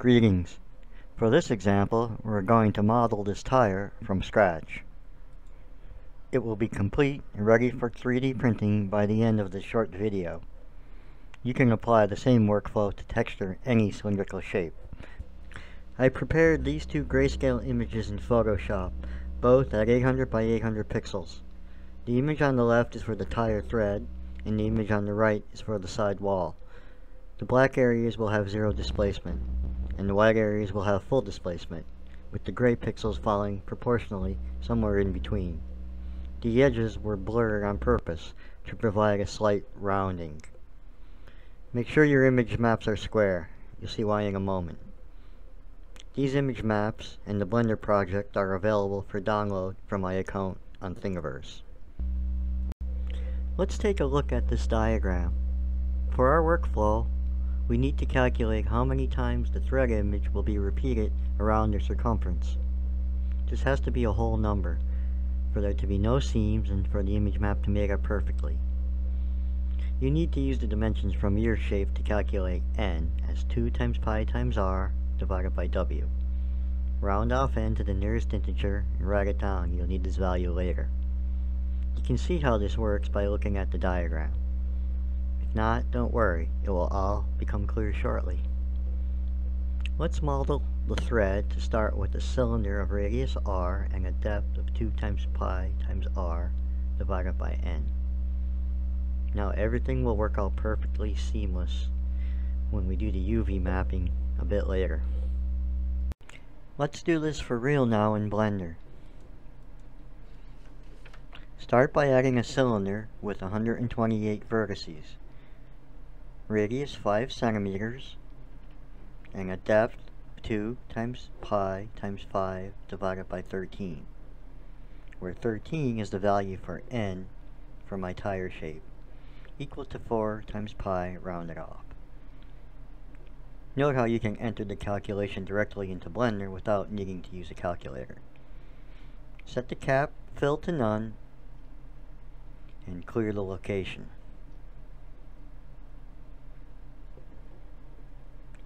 Greetings. For this example, we're going to model this tire from scratch. It will be complete and ready for 3D printing by the end of this short video. You can apply the same workflow to texture any cylindrical shape. I prepared these two grayscale images in Photoshop, both at 800 by 800 pixels. The image on the left is for the tire thread, and the image on the right is for the side wall. The black areas will have zero displacement and the white areas will have full displacement, with the gray pixels falling proportionally somewhere in between. The edges were blurred on purpose to provide a slight rounding. Make sure your image maps are square. You'll see why in a moment. These image maps and the Blender project are available for download from my account on Thingiverse. Let's take a look at this diagram. For our workflow, we need to calculate how many times the thread image will be repeated around the circumference. This has to be a whole number, for there to be no seams and for the image map to make up perfectly. You need to use the dimensions from your shape to calculate n as 2 times pi times r divided by w. Round off n to the nearest integer and write it down. You'll need this value later. You can see how this works by looking at the diagram not, don't worry, it will all become clear shortly. Let's model the thread to start with a cylinder of radius r and a depth of 2 times pi times r divided by n. Now everything will work out perfectly seamless when we do the UV mapping a bit later. Let's do this for real now in Blender. Start by adding a cylinder with 128 vertices radius 5 centimeters, and a depth 2 times pi times 5 divided by 13, where 13 is the value for n for my tire shape, equal to 4 times pi rounded off. Note how you can enter the calculation directly into Blender without needing to use a calculator. Set the cap fill to none and clear the location.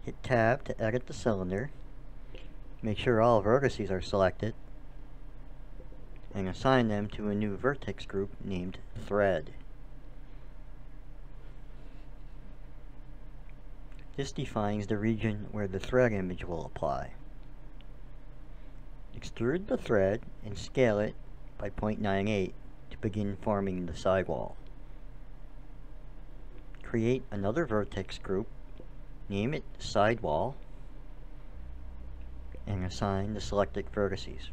Hit tab to edit the cylinder. Make sure all vertices are selected. And assign them to a new vertex group named thread. This defines the region where the thread image will apply. Extrude the thread and scale it by 0.98 to begin forming the sidewall. Create another vertex group Name it sidewall and assign the selected vertices.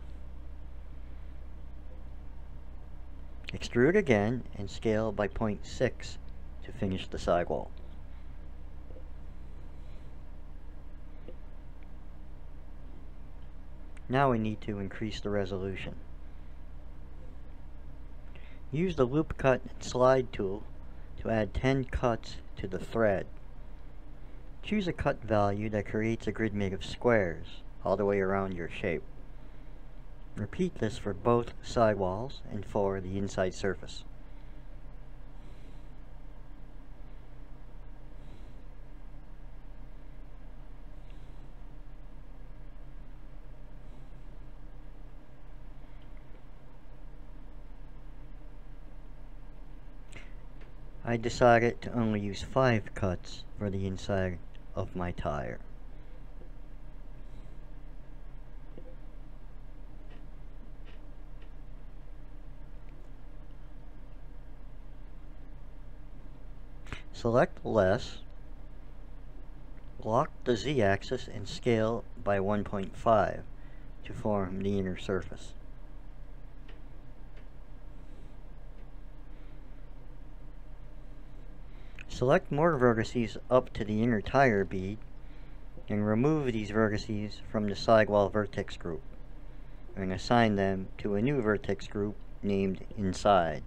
Extrude again and scale by 0.6 to finish the sidewall. Now we need to increase the resolution. Use the loop cut and slide tool to add 10 cuts to the thread. Choose a cut value that creates a grid made of squares all the way around your shape. Repeat this for both sidewalls and for the inside surface. I decided to only use 5 cuts for the inside of my tire. Select less, lock the z-axis and scale by 1.5 to form the inner surface. Select more vertices up to the inner tire bead and remove these vertices from the sidewall vertex group and assign them to a new vertex group named inside.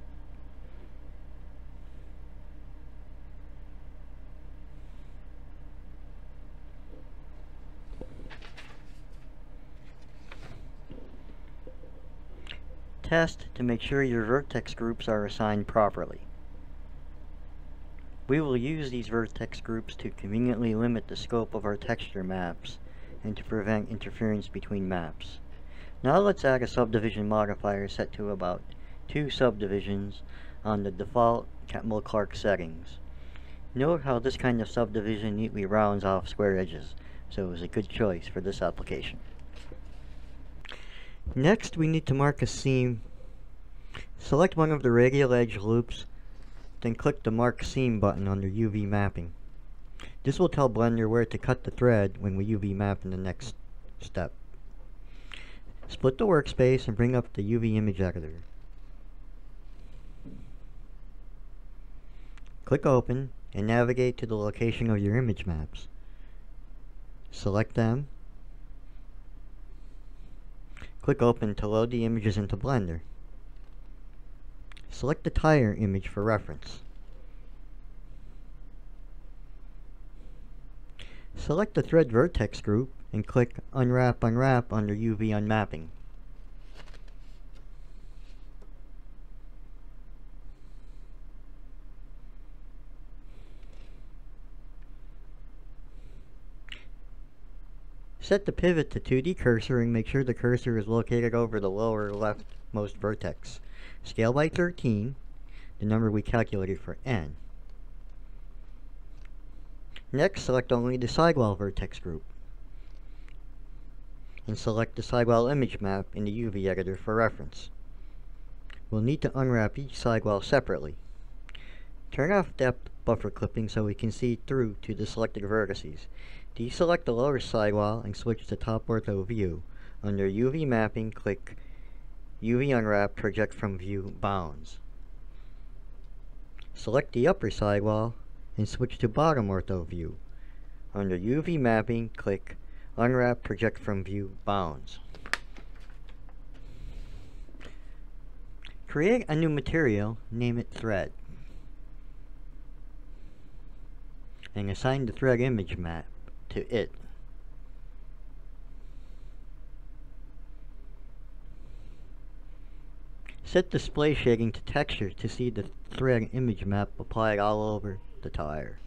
Test to make sure your vertex groups are assigned properly. We will use these vertex groups to conveniently limit the scope of our texture maps and to prevent interference between maps. Now let's add a subdivision modifier set to about two subdivisions on the default Catmull Clark settings. Note how this kind of subdivision neatly rounds off square edges, so it was a good choice for this application. Next, we need to mark a seam. Select one of the radial edge loops, then click the Mark Seam button under UV Mapping. This will tell Blender where to cut the thread when we UV map in the next step. Split the workspace and bring up the UV image editor. Click Open and navigate to the location of your image maps. Select them. Click Open to load the images into Blender. Select the tire image for reference. Select the thread vertex group and click Unwrap Unwrap under UV Unmapping. Set the pivot to 2D cursor and make sure the cursor is located over the lower leftmost vertex. Scale by 13, the number we calculated for n. Next, select only the sidewall vertex group. And select the sidewall image map in the UV editor for reference. We'll need to unwrap each sidewall separately. Turn off depth buffer clipping so we can see through to the selected vertices. Deselect the lower sidewall and switch to top ortho view. Under UV mapping, click UV unwrap project from view bounds. Select the upper sidewall and switch to bottom ortho view. Under UV mapping, click Unwrap Project from View Bounds. Create a new material, name it Thread. And assign the thread image map to it. Set display shading to texture to see the thread image map applied all over the tire.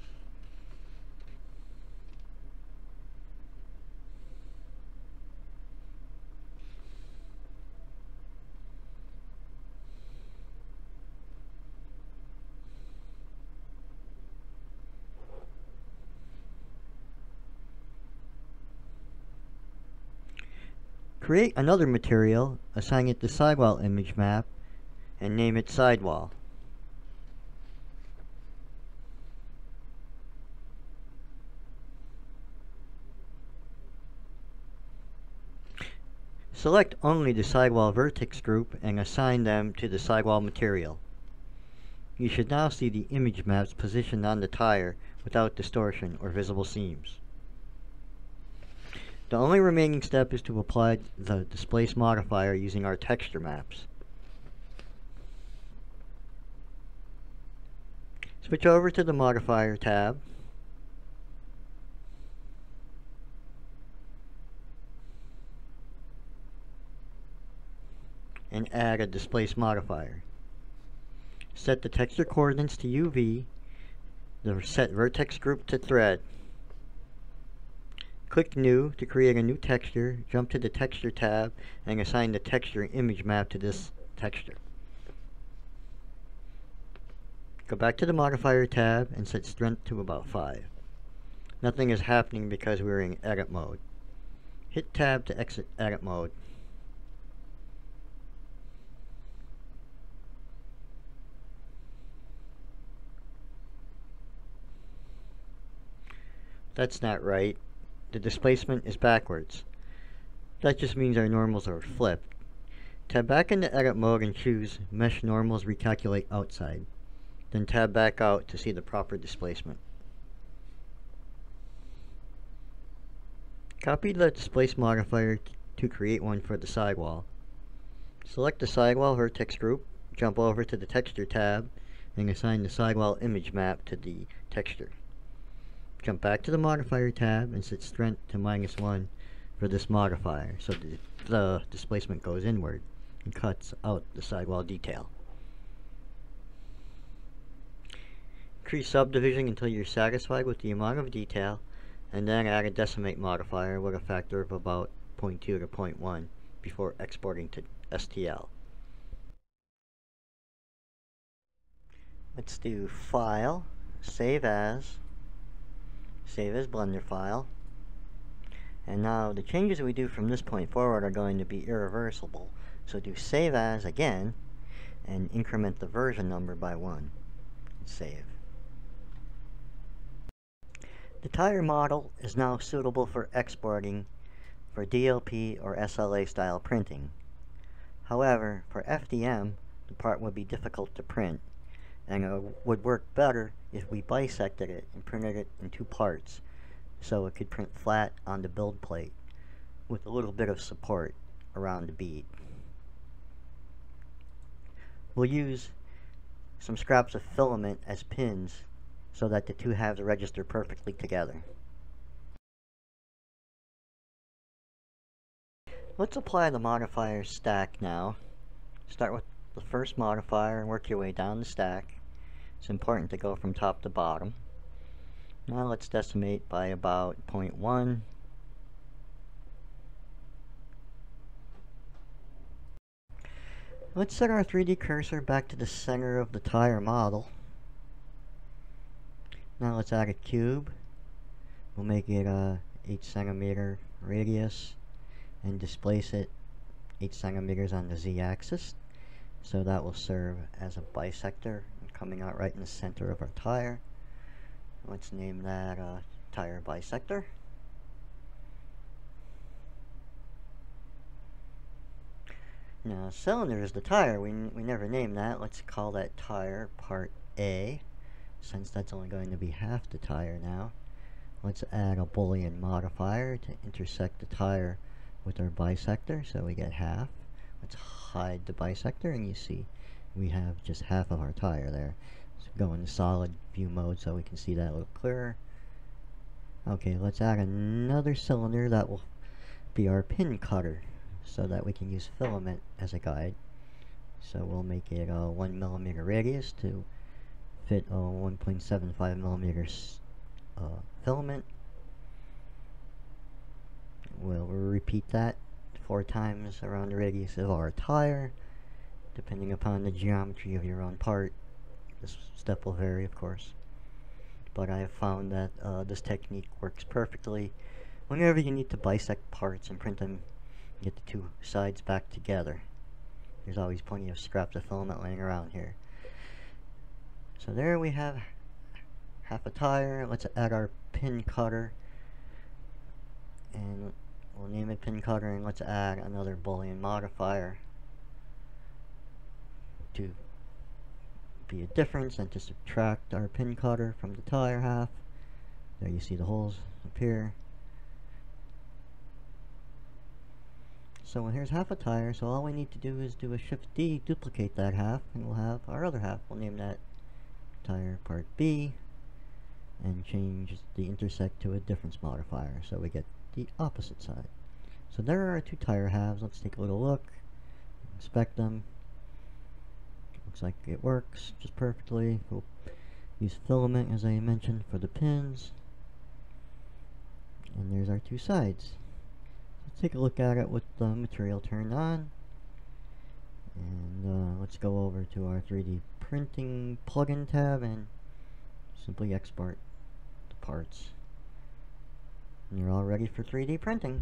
Create another material, assign it the sidewall image map, and name it sidewall. Select only the sidewall vertex group and assign them to the sidewall material. You should now see the image maps positioned on the tire without distortion or visible seams. The only remaining step is to apply the displace modifier using our texture maps. Switch over to the modifier tab and add a displace modifier. Set the texture coordinates to UV, the set vertex group to thread. Click New to create a new texture, jump to the Texture tab, and assign the texture image map to this texture. Go back to the Modifier tab and set Strength to about 5. Nothing is happening because we're in Edit mode. Hit Tab to exit Edit mode. That's not right. The displacement is backwards. That just means our normals are flipped. Tab back into edit mode and choose Mesh Normals Recalculate Outside. Then tab back out to see the proper displacement. Copy the displace modifier to create one for the sidewall. Select the sidewall vertex group, jump over to the texture tab, and assign the sidewall image map to the texture. Jump back to the modifier tab and set strength to minus 1 for this modifier so the, the displacement goes inward and cuts out the sidewall detail. Increase subdivision until you're satisfied with the amount of detail and then add a decimate modifier with a factor of about 0.2 to 0.1 before exporting to STL. Let's do File, Save As, Save as Blender file. And now the changes we do from this point forward are going to be irreversible. So do Save As again, and increment the version number by 1. Save. The tire model is now suitable for exporting for DLP or SLA style printing. However, for FDM, the part would be difficult to print and it would work better if we bisected it and printed it in two parts so it could print flat on the build plate with a little bit of support around the bead. We'll use some scraps of filament as pins so that the two halves register perfectly together. Let's apply the modifier stack now. Start with the first modifier and work your way down the stack. It's important to go from top to bottom. Now let's decimate by about 0.1. Let's set our 3D cursor back to the center of the tire model. Now let's add a cube. We'll make it a 8 centimeter radius and displace it 8 centimeters on the z-axis. So that will serve as a bisector coming out right in the center of our tire. Let's name that uh, tire bisector. Now, cylinder is the tire. We, we never named that. Let's call that tire part A, since that's only going to be half the tire now. Let's add a boolean modifier to intersect the tire with our bisector, so we get half. Let's hide the bisector, and you see we have just half of our tire there. So go into solid view mode so we can see that a little clearer. Okay, let's add another cylinder that will be our pin cutter so that we can use filament as a guide. So we'll make it a 1 millimeter radius to fit a 1.75 millimeters uh, filament. We'll repeat that four times around the radius of our tire depending upon the geometry of your own part. This step will vary, of course. But I have found that uh, this technique works perfectly whenever you need to bisect parts and print them, get the two sides back together. There's always plenty of scraps of filament laying around here. So there we have half a tire. Let's add our pin cutter. And we'll name it pin cutter and let's add another boolean modifier to be a difference and to subtract our pin cutter from the tire half. There you see the holes appear. So here's half a tire, so all we need to do is do a shift D, duplicate that half, and we'll have our other half. We'll name that tire part B, and change the intersect to a difference modifier, so we get the opposite side. So there are our two tire halves. Let's take a little look, inspect them, Looks like it works just perfectly. We'll use filament as I mentioned for the pins. And there's our two sides. Let's take a look at it with the material turned on. And uh, let's go over to our 3D printing plugin tab and simply export the parts. And you're all ready for 3D printing.